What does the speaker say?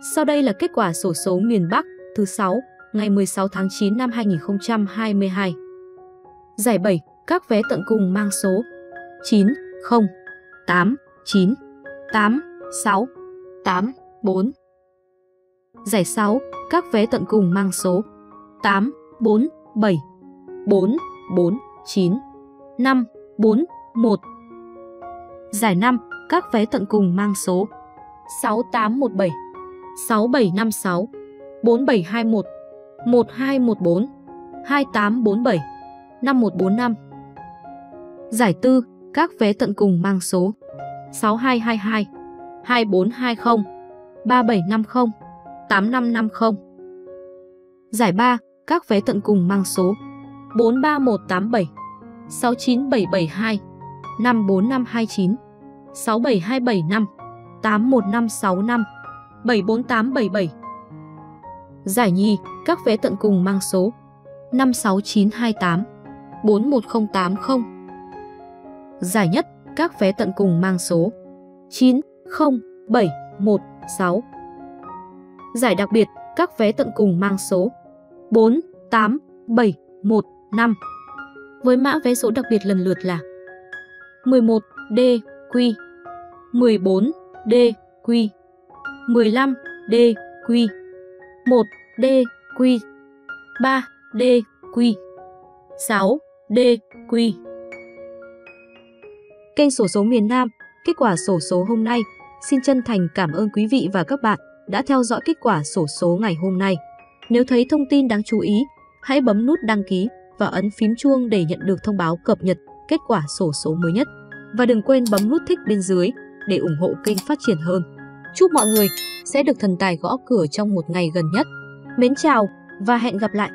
Sau đây là kết quả sổ số miền Bắc thứ 6, ngày 16 tháng 9 năm 2022. Giải 7, các vé tận cùng mang số 9, 0, 8, 9, 8, 6, 8, 4. Giải 6, các vé tận cùng mang số 8, 4, 7, 4, 4, 9, 5, 4, 1. Giải 5, các vé tận cùng mang số 6817, 6756, 4721, 1214, 2847, 5145. Giải tư, các vé tận cùng mang số 6222, 2420, 3750, 8550. Giải 3, các vé tận cùng mang số 43187, 69772, 54529, 67275, 81565, 74877. Giải nhì, các vé tận cùng mang số 56928, 41080. Giải nhất, các vé tận cùng mang số 90716. Giải đặc biệt, các vé tận cùng mang số 48715. Với mã vé số đặc biệt lần lượt là 11 DQ, 14 DQ, 15 D 1 D 3 D 6 D Kênh sổ số miền Nam, kết quả sổ số hôm nay. Xin chân thành cảm ơn quý vị và các bạn đã theo dõi kết quả sổ số ngày hôm nay. Nếu thấy thông tin đáng chú ý, hãy bấm nút đăng ký và ấn phím chuông để nhận được thông báo cập nhật kết quả sổ số mới nhất. Và đừng quên bấm nút thích bên dưới để ủng hộ kênh phát triển hơn. Chúc mọi người sẽ được thần tài gõ cửa trong một ngày gần nhất. Mến chào và hẹn gặp lại!